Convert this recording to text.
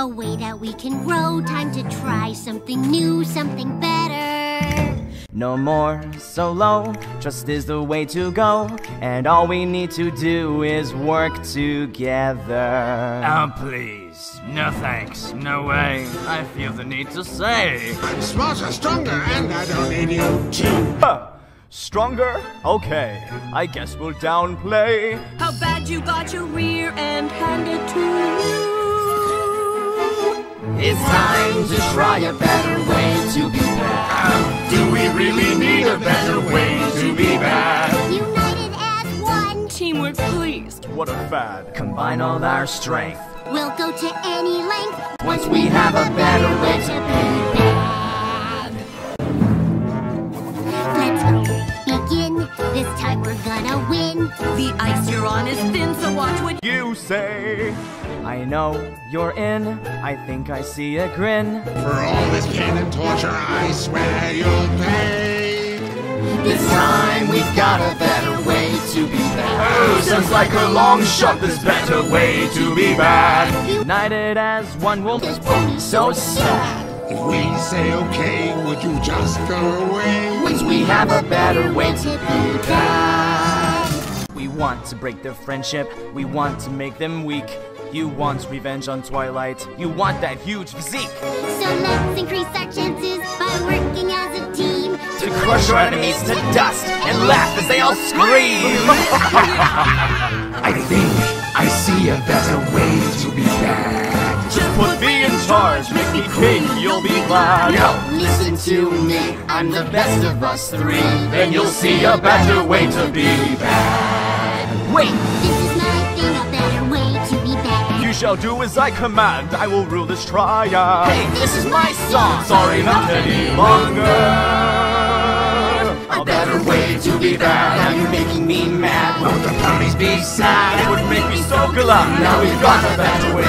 a way that we can grow. Time to try something new, something better. No more solo, trust is the way to go. And all we need to do is work together. Oh, please. No thanks. No way. I feel the need to say. I'm smarter, stronger, and I don't need you to. Huh. Stronger? Okay, I guess we'll downplay. How bad you got your rear end handed to you. It's time to try a better way to be bad. Do we really need a better way to be bad? United as one, Teamwork, please. What a fad. Combine all our strength. we'll go to any length. Once we have a better way to be The ice you're on is thin, so watch what You say. I know you're in. I think I see a grin. For all this pain and torture, I swear you'll pay. This time we've got a better way to be bad. Oh, sounds like a long shot. This better way to be bad. United as one, we'll be so sad. If we say okay, would you just go away? Once we have a better way to be bad. We want to break their friendship. We want to make them weak. You want revenge on Twilight. You want that huge physique. So let's increase our chances by working as a team. To crush our enemies to dust and laugh as they all scream. I think I see a better way to be bad. Just put me in charge, make me king, you'll be glad. Now listen to me. I'm the best of us three. Then you'll see a better way to be bad. Wait, This is my thing, a better way to be bad. You shall do as I command. I will rule this triad. hey, this is my song. Sorry, not any longer. A better way to be bad. Now you're making me mad. Won't the ponies be sad? It would make me so glad. Now we've got a better way